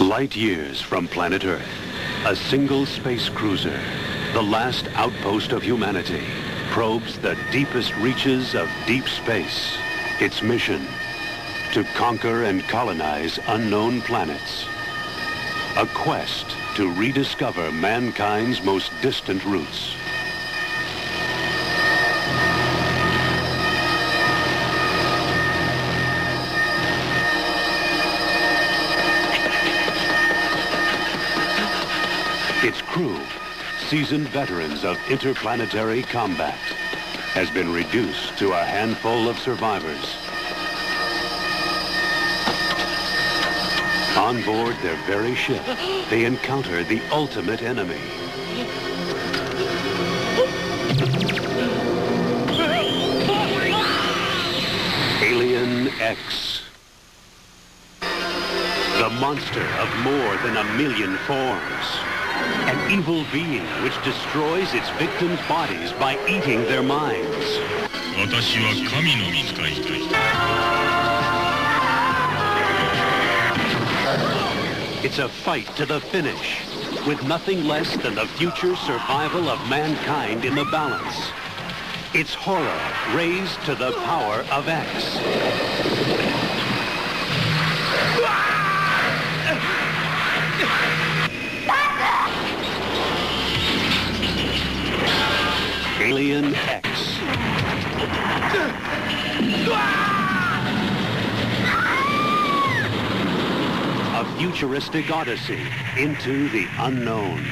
Light years from planet Earth, a single space cruiser, the last outpost of humanity, probes the deepest reaches of deep space. Its mission, to conquer and colonize unknown planets. A quest to rediscover mankind's most distant roots. Its crew, seasoned veterans of interplanetary combat, has been reduced to a handful of survivors. On board their very ship, they encounter the ultimate enemy. Alien X. The monster of more than a million forms. An evil being which destroys its victims' bodies by eating their minds. It's a fight to the finish, with nothing less than the future survival of mankind in the balance. It's horror raised to the power of X. Alien X. A futuristic odyssey into the unknown.